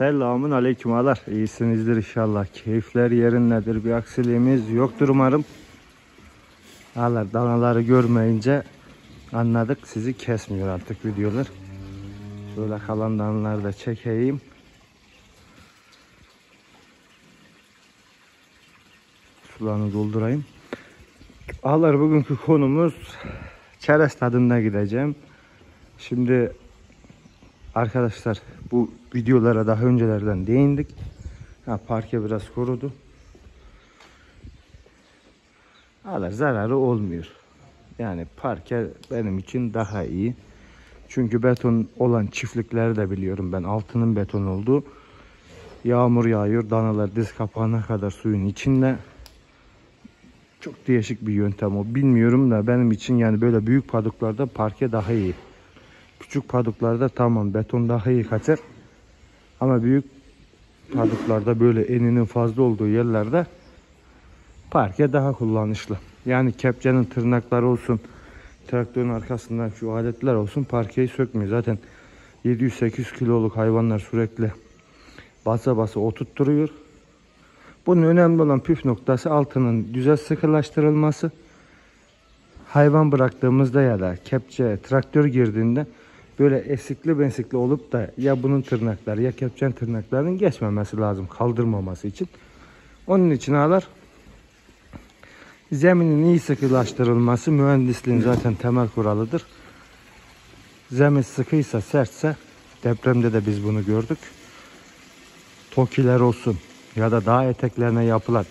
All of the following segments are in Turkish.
Selamun aleyküm ağalar. İyisinizdir inşallah. Keyifler yerindedir. Bir aksiliğimiz yoktur umarım. Ağalar danaları görmeyince anladık sizi kesmiyor artık videolar. Böyle kalan danaları da çekeyim. Sularını doldurayım. Ağalar bugünkü konumuz çerez tadında gideceğim. Şimdi Arkadaşlar bu videolara daha öncelerden değindik. Ha, parke biraz korudu. Hala zararı olmuyor. Yani parke benim için daha iyi. Çünkü beton olan çiftlikleri de biliyorum ben. Altının beton olduğu. Yağmur yağıyor. Danalar diz kapağına kadar suyun içinde. Çok değişik bir yöntem o. Bilmiyorum da benim için yani böyle büyük paduklarda parke daha iyi. Küçük paduklarda tamam beton daha iyi kaçar. Ama büyük paduklarda böyle eninin fazla olduğu yerlerde parke daha kullanışlı. Yani kepçenin tırnakları olsun, traktörün arkasından şu aletler olsun parkeyi sökmüyor. Zaten 700-800 kiloluk hayvanlar sürekli basa basa oturtturuyor. Bunun önemli olan püf noktası altının güzel sıkılaştırılması. Hayvan bıraktığımızda ya da kepçe, traktör girdiğinde böyle esikli bensikli olup da ya bunun tırnakları ya kepçen tırnaklarının geçmemesi lazım kaldırmaması için. Onun için ağlar zeminin iyi sıkılaştırılması mühendisliğin zaten temel kuralıdır. Zemin sıkıysa sertse depremde de biz bunu gördük. Tokiler olsun ya da dağ eteklerine yapılan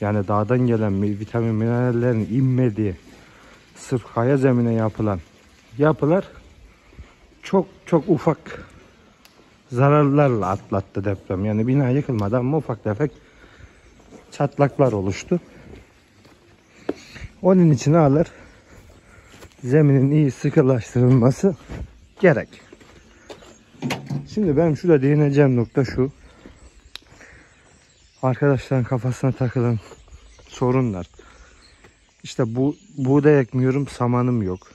yani dağdan gelen vitamin minerallerin inmediği sırf kaya zemine yapılan yapılar çok çok ufak zararlarla atlattı deprem. Yani bina yıkılmadan ama ufak tefek çatlaklar oluştu. Onun için alır zeminin iyi sıkılaştırılması gerek. Şimdi benim şurada değineceğim nokta şu. Arkadaşların kafasına takılan sorunlar. İşte bu buğday ekmiyorum, samanım yok.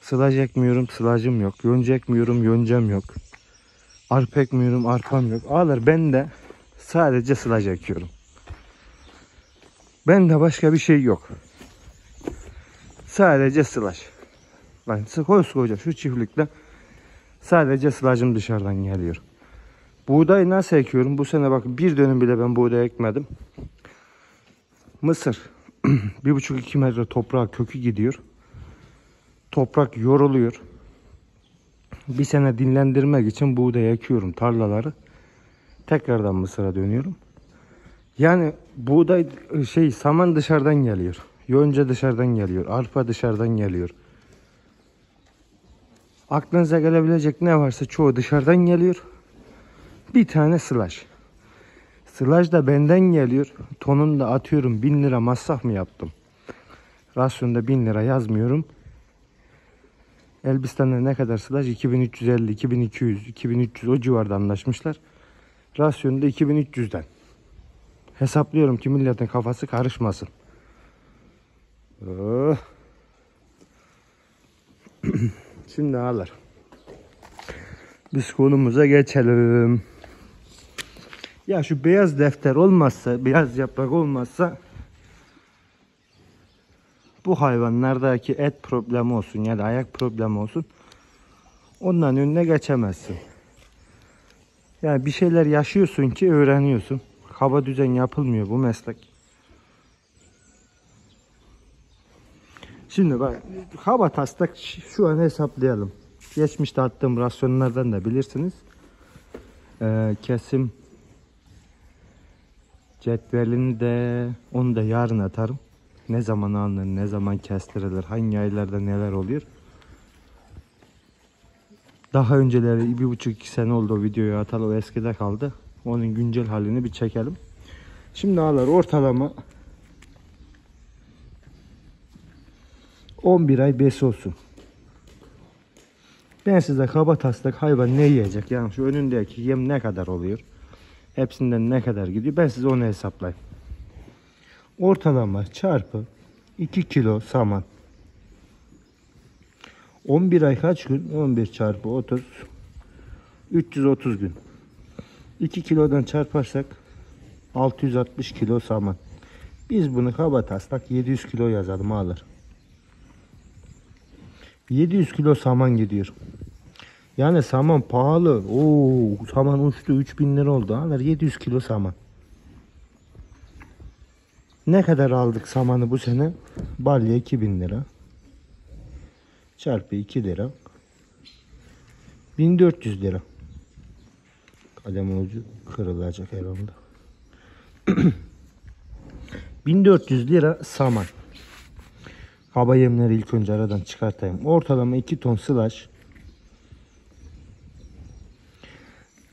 Sılaj ekmiyorum, sılacım yok. Yonca ekmiyorum, yoncam yok. Arpa ekmiyorum, arpam yok. Ağlar ben de sadece sılaj ekiyorum. Ben de başka bir şey yok. Sadece sılaj. Ben koskoca şu çiftlikte sadece sılacım dışarıdan geliyor. Buğday nasıl ekiyorum? Bu sene bak bir dönüm bile ben buğday ekmedim. Mısır. bir buçuk iki metre toprağa kökü gidiyor toprak yoruluyor. Bir sene dinlendirmek için buğday ekiyorum tarlaları. Tekrardan mısıra dönüyorum. Yani buğday şey saman dışarıdan geliyor. Yonca dışarıdan geliyor. Arpa dışarıdan geliyor. Aklınıza gelebilecek ne varsa çoğu dışarıdan geliyor. Bir tane sılaj. Sılaj da benden geliyor. Tonunu da atıyorum. 1000 lira masraf mı yaptım? Rasyonda 1000 lira yazmıyorum. Elbistan'da ne kadar sılaj? 2350, 2200, 2300 o civarda anlaşmışlar. Rasyonu da 2300'den. Hesaplıyorum ki milletin kafası karışmasın. Oh. Şimdi ağlar. Biz konumuza geçelim. Ya şu beyaz defter olmazsa, beyaz yaprak olmazsa bu hayvanlardaki et problemi olsun ya da ayak problemi olsun ondan önüne geçemezsin. Yani bir şeyler yaşıyorsun ki öğreniyorsun. Kaba düzen yapılmıyor bu meslek. Şimdi bak kaba taslak şu an hesaplayalım. Geçmişte attığım rasyonlardan da bilirsiniz. Ee, kesim cetvelini de onu da yarın atarım. Ne zaman alınır, ne zaman kestirilir, hangi aylarda neler oluyor. Daha önceleri bir buçuk iki sene oldu o videoyu atalı o eskide kaldı. Onun güncel halini bir çekelim. Şimdi ağlar ortalama 11 ay besi olsun. Ben size kaba taslak hayvan ne yiyecek? Yani şu önündeki yem ne kadar oluyor? Hepsinden ne kadar gidiyor? Ben size onu hesaplayayım ortalama çarpı 2 kilo saman. 11 ay kaç gün? 11 çarpı 30 330 gün. 2 kilodan çarparsak 660 kilo saman. Biz bunu kaba taslak 700 kilo yazalım alır. 700 kilo saman gidiyor. Yani saman pahalı. Oo, saman uçtu 3000 lira oldu. Alır 700 kilo saman. Ne kadar aldık samanı bu sene? Balya 2000 lira. Çarpı 2 lira. 1400 lira. Kalem ucu kırılacak herhalde. 1400 lira saman. Kaba yemleri ilk önce aradan çıkartayım. Ortalama 2 ton sılaç.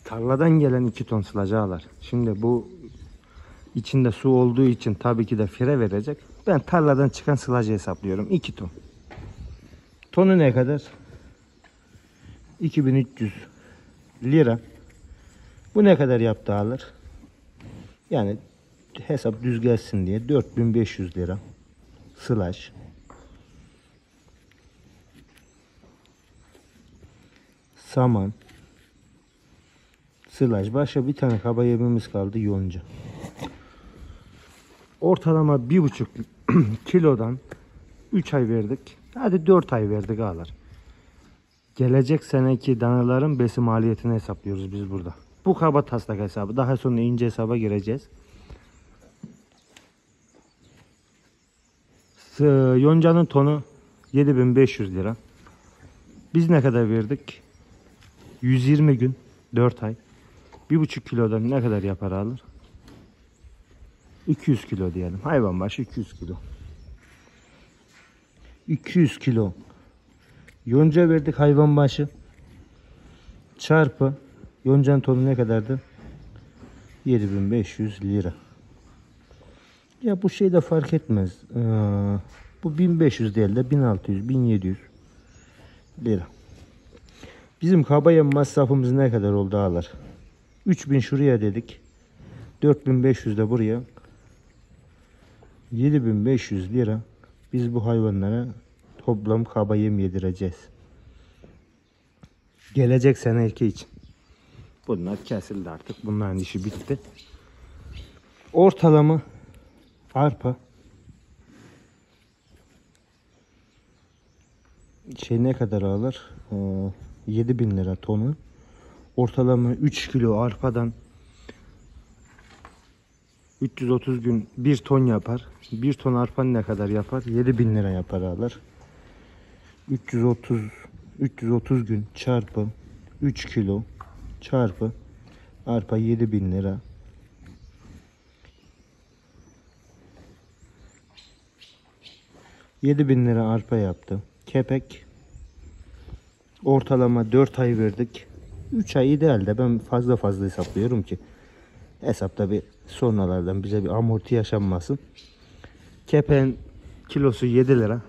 Tarladan gelen 2 ton sılacı alır. Şimdi bu içinde su olduğu için tabii ki de fire verecek. Ben tarladan çıkan sılacı hesaplıyorum. 2 ton. Tonu ne kadar? 2300 lira. Bu ne kadar yaptı alır? Yani hesap düz gelsin diye 4500 lira. Slash. Saman. Slash. Başka bir tane kaba yemimiz kaldı yonca. Ortalama bir buçuk kilodan 3 ay verdik. Hadi 4 ay verdik ağlar. Gelecek seneki danaların besi maliyetini hesaplıyoruz biz burada. Bu kaba taslak hesabı. Daha sonra ince hesaba gireceğiz. S- Yonca'nın tonu 7500 lira. Biz ne kadar verdik? 120 gün 4 ay. 1,5 kilodan ne kadar yapar alır? 200 kilo diyelim. Hayvan başı 200 kilo. 200 kilo. Yonca verdik hayvan başı. Çarpı. Yoncanın tonu ne kadardı? 7500 lira. Ya bu şey de fark etmez. Ee, bu 1500 değil de 1600, 1700 lira. Bizim kaba yem masrafımız ne kadar oldu ağlar? 3000 şuraya dedik. 4500 de buraya. 7500 lira biz bu hayvanlara toplam kaba yem yedireceğiz. Gelecek seneki için. Bunlar kesildi artık. Bunların işi bitti. Ortalama arpa şey ne kadar alır? Ee, 7000 lira tonu. Ortalama 3 kilo arpadan 330 gün 1 ton yapar. 1 ton arpa ne kadar yapar? 7000 lira yapar alır. 330 330 gün çarpı 3 kilo çarpı arpa 7000 lira. Yedi bin lira arpa yaptı. Kepek ortalama 4 ay verdik. 3 ay idealde ben fazla fazla hesaplıyorum ki hesapta bir sonralardan bize bir amorti yaşanmasın. Kepeğin kilosu 7 lira.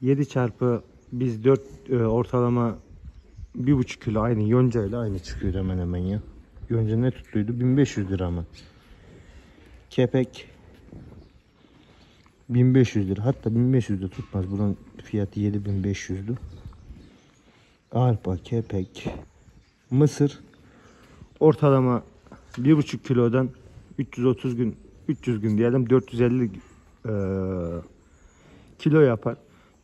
7 çarpı biz 4 e, ortalama 1,5 kilo aynı yonca ile aynı çıkıyor hemen hemen ya. Yonca ne tuttuydu? 1500 lira mı? Kepek 1500 lira. Hatta 1500 de tutmaz. Bunun fiyatı 7500'dü. Arpa, kepek, mısır ortalama 1,5 kilodan 330 gün 300 gün diyelim 450 e, kilo yapar.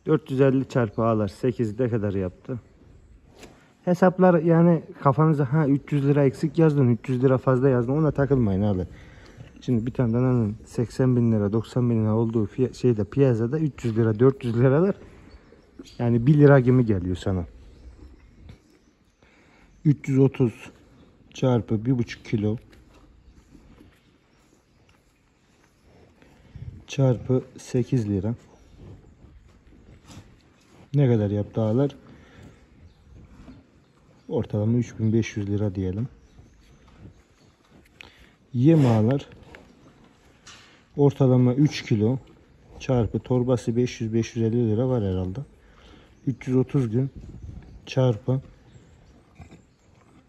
450 çarpı ağlar 8 ne kadar yaptı? Hesaplar yani kafanıza ha 300 lira eksik yazdın 300 lira fazla yazdın ona takılmayın abi. Şimdi bir tane dananın 80 bin lira 90 bin lira olduğu şeyde piyasada 300 lira 400 liralar yani 1 lira gibi geliyor sana. 330 çarpı 1,5 kilo çarpı 8 lira. Ne kadar yaptı ağlar? Ortalama 3500 lira diyelim. Yem ağlar ortalama 3 kilo çarpı torbası 500-550 lira var herhalde. 330 gün çarpı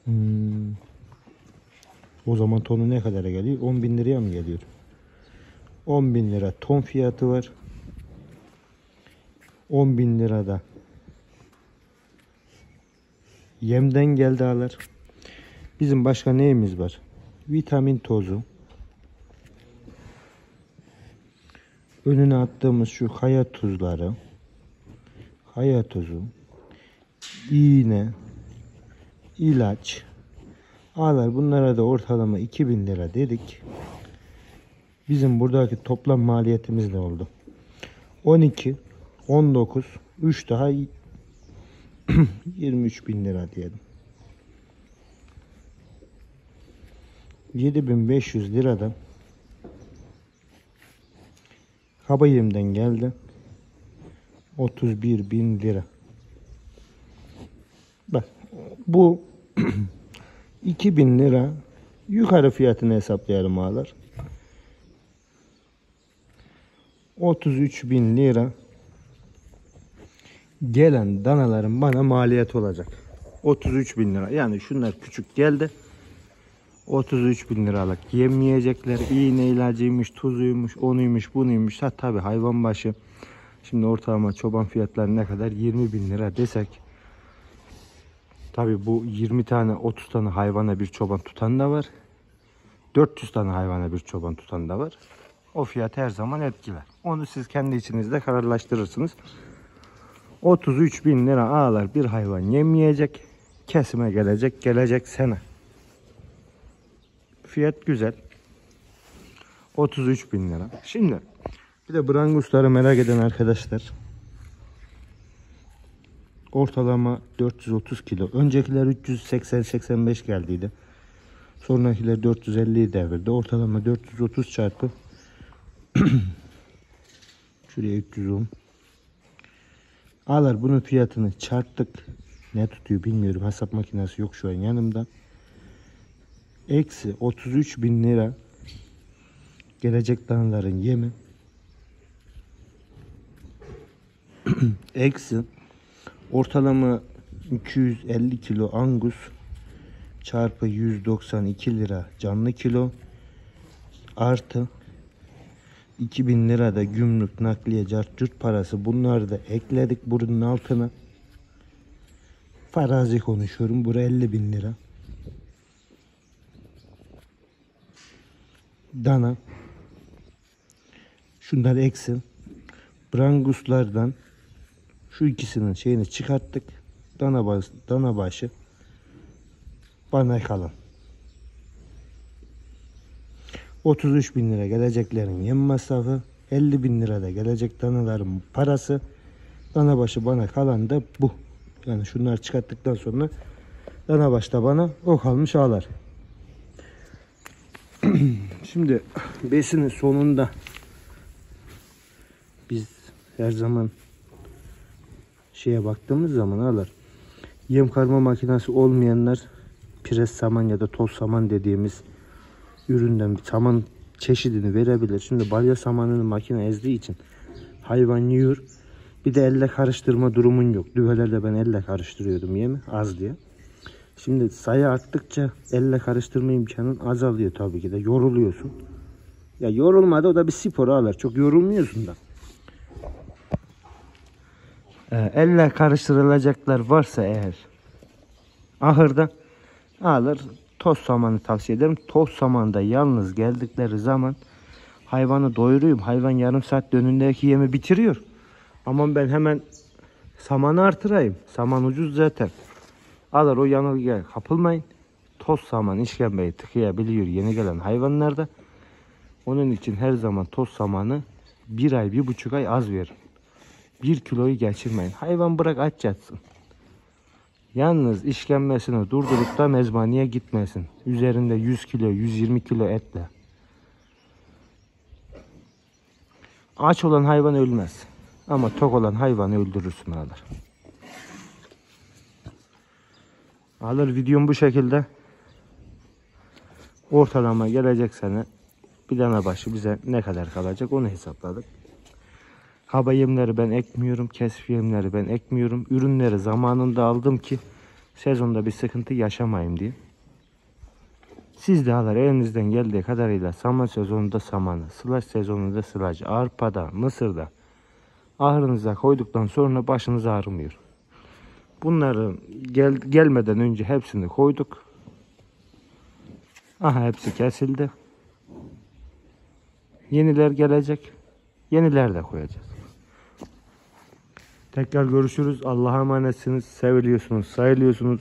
hmm, o zaman tonu ne kadara geliyor? 10 bin liraya mı geliyor? 10 bin lira ton fiyatı var. 10 bin lirada yemden geldi alır. Bizim başka neyimiz var? Vitamin tozu. Önüne attığımız şu kaya tuzları. Kaya tuzu. iğne, ilaç. Ağlar bunlara da ortalama 2000 lira dedik. Bizim buradaki toplam maliyetimiz ne oldu? 12, 19, 3 daha 23 bin lira diyelim. 7500 liradan kaba yemden geldi. 31 bin lira. Bak bu 2000 lira yukarı fiyatını hesaplayalım ağlar. 33 bin lira gelen danaların bana maliyet olacak. 33 bin lira. Yani şunlar küçük geldi. 33 bin liralık yemeyecekler. İğne ilacıymış, tuzuymuş, onuymuş, bunuymuş. Ha tabi hayvan başı. Şimdi ortalama çoban fiyatları ne kadar? 20 bin lira desek. Tabi bu 20 tane 30 tane hayvana bir çoban tutan da var. 400 tane hayvana bir çoban tutan da var. O fiyat her zaman etkiler. Onu siz kendi içinizde kararlaştırırsınız. 33 bin lira ağlar bir hayvan yemeyecek. Kesime gelecek gelecek sene. Fiyat güzel. 33 bin lira. Şimdi bir de brangusları merak eden arkadaşlar. Ortalama 430 kilo. Öncekiler 380-85 geldiydi. Sonrakiler 450'yi devirdi. Ortalama 430 çarpı şuraya 310 Ağlar bunun fiyatını çarptık. Ne tutuyor bilmiyorum. Hesap makinesi yok şu an yanımda. Eksi 33 bin lira gelecek danaların yemi. Eksi ortalama 250 kilo angus çarpı 192 lira canlı kilo. Artı 2000 lira da gümrük nakliye cart parası. Bunları da ekledik bunun altına. Farazi konuşuyorum bura 50 bin lira. Dana. Şunlar eksin. Branguslardan şu ikisinin şeyini çıkarttık. Dana, baş, dana başı. Bana kalan 33 bin lira geleceklerin yem masrafı. 50 bin lira da gelecek danaların parası. Dana başı bana kalan da bu. Yani şunları çıkarttıktan sonra dana başta bana o kalmış ağlar. Şimdi besinin sonunda biz her zaman şeye baktığımız zaman alır yem karma makinesi olmayanlar pres saman ya da toz saman dediğimiz üründen bir saman çeşidini verebilir. Şimdi balya samanını makine ezdiği için hayvan yiyor. Bir de elle karıştırma durumun yok. Düvelerde ben elle karıştırıyordum yemi az diye. Şimdi sayı arttıkça elle karıştırma imkanın azalıyor tabii ki de. Yoruluyorsun. Ya yorulmadı o da bir spor alır. Çok yorulmuyorsun da. Ee, elle karıştırılacaklar varsa eğer ahırda alır toz samanı tavsiye ederim. Toz samanında yalnız geldikleri zaman hayvanı doyuruyum. Hayvan yarım saat önündeki yemi bitiriyor. Aman ben hemen samanı artırayım. Saman ucuz zaten. Alır o yanılgıya kapılmayın. Toz saman işkembeyi tıkayabiliyor yeni gelen hayvanlarda. Onun için her zaman toz samanı bir ay, bir buçuk ay az verin. Bir kiloyu geçirmeyin. Hayvan bırak aç yatsın. Yalnız işkembesini durdurup da mezbaniye gitmesin. Üzerinde 100 kilo, 120 kilo etle. Aç olan hayvan ölmez. Ama tok olan hayvanı öldürürsün alır. Alır videom bu şekilde. Ortalama gelecek sene bir tane başı bize ne kadar kalacak onu hesapladık. Yemleri ben ekmiyorum. Kesif ben ekmiyorum. Ürünleri zamanında aldım ki sezonda bir sıkıntı yaşamayayım diye. Siz de alır elinizden geldiği kadarıyla saman sezonunda samanı, sılaç sezonunda sılacı, arpada, mısırda ahırınıza koyduktan sonra başınız ağrımıyor. Bunları gel, gelmeden önce hepsini koyduk. Aha hepsi kesildi. Yeniler gelecek. Yeniler de koyacağız. Tekrar görüşürüz. Allah'a emanetsiniz. Seviliyorsunuz, sayılıyorsunuz.